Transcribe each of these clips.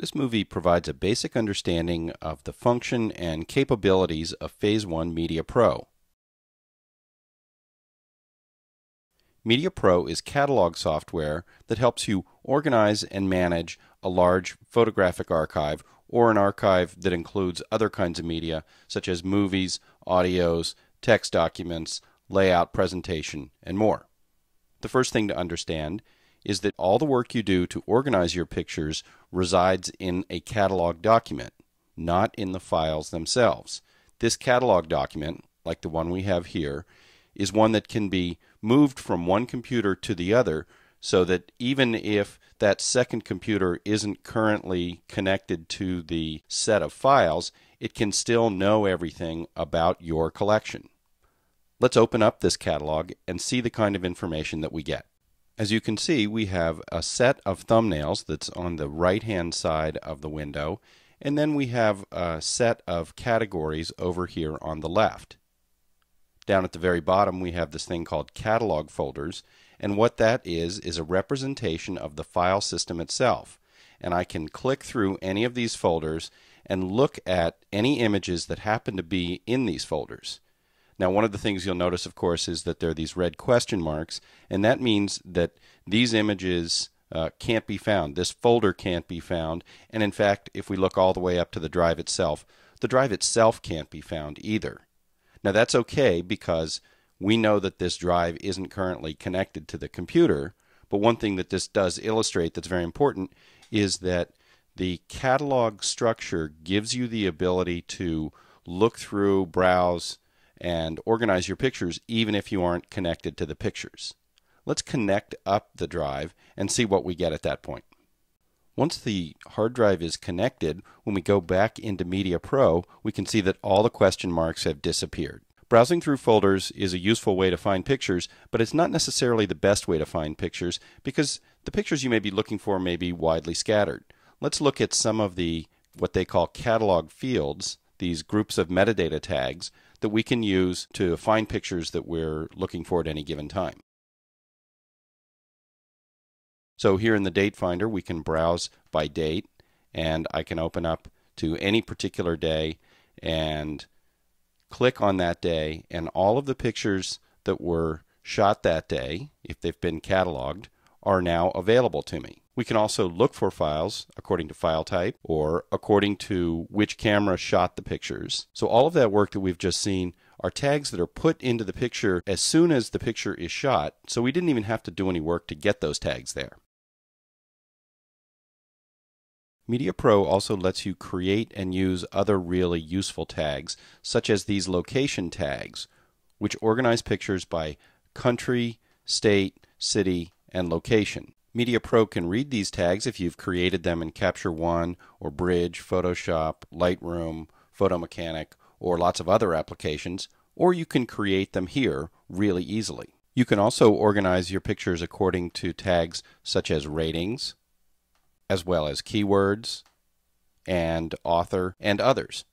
This movie provides a basic understanding of the function and capabilities of Phase One Media Pro. Media Pro is catalog software that helps you organize and manage a large photographic archive or an archive that includes other kinds of media such as movies, audios, text documents, layout, presentation, and more. The first thing to understand is that all the work you do to organize your pictures resides in a catalog document, not in the files themselves. This catalog document, like the one we have here, is one that can be moved from one computer to the other so that even if that second computer isn't currently connected to the set of files, it can still know everything about your collection. Let's open up this catalog and see the kind of information that we get. As you can see, we have a set of thumbnails that's on the right hand side of the window, and then we have a set of categories over here on the left. Down at the very bottom, we have this thing called catalog folders, and what that is is a representation of the file system itself. And I can click through any of these folders and look at any images that happen to be in these folders. Now, one of the things you'll notice, of course, is that there are these red question marks, and that means that these images uh, can't be found. This folder can't be found, and in fact, if we look all the way up to the drive itself, the drive itself can't be found either. Now, that's okay because we know that this drive isn't currently connected to the computer, but one thing that this does illustrate that's very important is that the catalog structure gives you the ability to look through, browse, and organize your pictures even if you aren't connected to the pictures. Let's connect up the drive and see what we get at that point. Once the hard drive is connected, when we go back into Media Pro, we can see that all the question marks have disappeared. Browsing through folders is a useful way to find pictures, but it's not necessarily the best way to find pictures because the pictures you may be looking for may be widely scattered. Let's look at some of the what they call catalog fields, these groups of metadata tags that we can use to find pictures that we're looking for at any given time. So here in the date finder, we can browse by date, and I can open up to any particular day and click on that day, and all of the pictures that were shot that day, if they've been cataloged, are now available to me. We can also look for files according to file type or according to which camera shot the pictures. So all of that work that we've just seen are tags that are put into the picture as soon as the picture is shot, so we didn't even have to do any work to get those tags there. Media Pro also lets you create and use other really useful tags, such as these location tags, which organize pictures by country, state, city, and location. Media Pro can read these tags if you've created them in Capture One or Bridge, Photoshop, Lightroom, Photomechanic, or lots of other applications, or you can create them here really easily. You can also organize your pictures according to tags such as ratings, as well as keywords, and author, and others.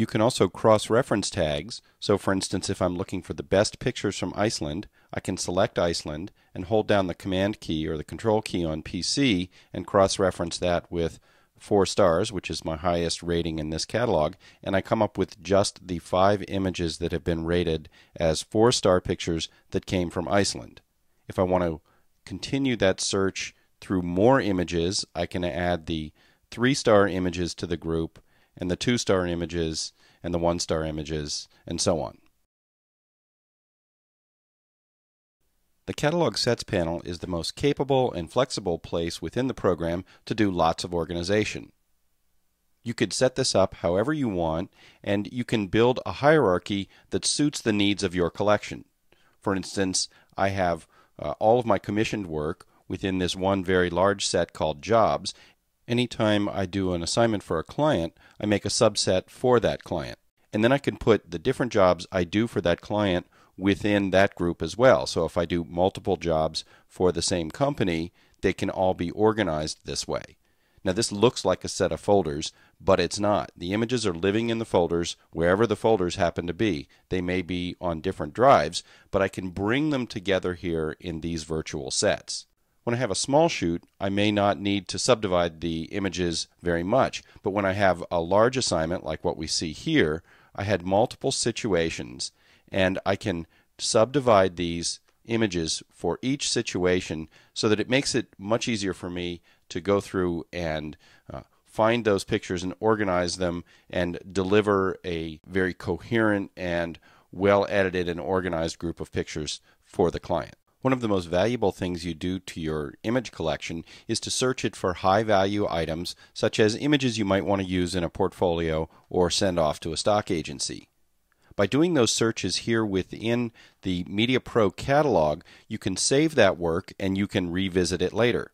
You can also cross-reference tags. So for instance, if I'm looking for the best pictures from Iceland, I can select Iceland and hold down the Command key or the Control key on PC and cross-reference that with four stars, which is my highest rating in this catalog, and I come up with just the five images that have been rated as four-star pictures that came from Iceland. If I want to continue that search through more images, I can add the three-star images to the group and the two star images and the one star images and so on. The Catalog Sets panel is the most capable and flexible place within the program to do lots of organization. You could set this up however you want, and you can build a hierarchy that suits the needs of your collection. For instance, I have uh, all of my commissioned work within this one very large set called Jobs, anytime I do an assignment for a client, I make a subset for that client. And then I can put the different jobs I do for that client within that group as well. So if I do multiple jobs for the same company, they can all be organized this way. Now this looks like a set of folders, but it's not. The images are living in the folders wherever the folders happen to be. They may be on different drives, but I can bring them together here in these virtual sets. When I have a small shoot, I may not need to subdivide the images very much, but when I have a large assignment like what we see here, I had multiple situations and I can subdivide these images for each situation so that it makes it much easier for me to go through and uh, find those pictures and organize them and deliver a very coherent and well edited and organized group of pictures for the client. One of the most valuable things you do to your image collection is to search it for high value items, such as images you might want to use in a portfolio or send off to a stock agency. By doing those searches here within the Media Pro catalog, you can save that work and you can revisit it later.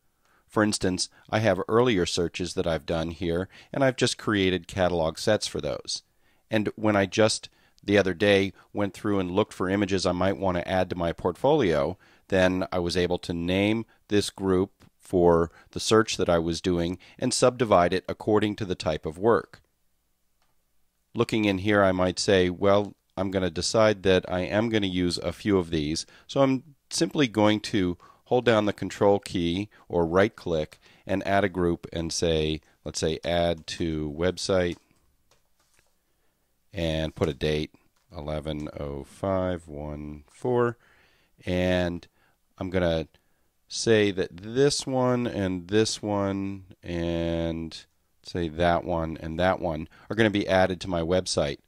For instance, I have earlier searches that I've done here, and I've just created catalog sets for those. And when I just the other day went through and looked for images I might want to add to my portfolio, then I was able to name this group for the search that I was doing and subdivide it according to the type of work. Looking in here, I might say, well, I'm going to decide that I am going to use a few of these. So I'm simply going to hold down the control key or right click and add a group and say, let's say add to website and put a date 110514 and I'm going to say that this one and this one and say that one and that one are going to be added to my website.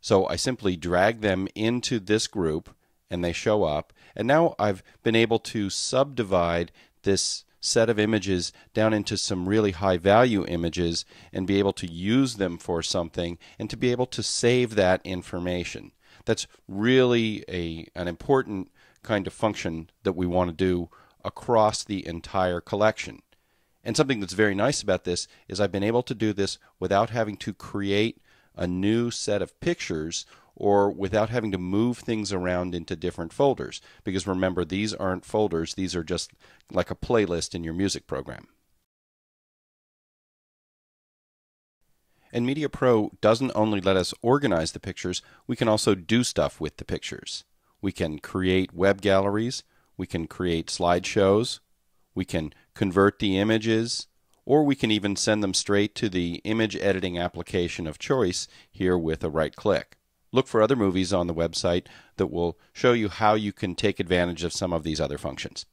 So I simply drag them into this group and they show up. And now I've been able to subdivide this set of images down into some really high value images and be able to use them for something and to be able to save that information. That's really a an important kind of function that we want to do across the entire collection. And something that's very nice about this is I've been able to do this without having to create a new set of pictures or without having to move things around into different folders. Because remember, these aren't folders, these are just like a playlist in your music program. And Media Pro doesn't only let us organize the pictures, we can also do stuff with the pictures. We can create web galleries, we can create slideshows, we can convert the images, or we can even send them straight to the image editing application of choice here with a right click. Look for other movies on the website that will show you how you can take advantage of some of these other functions.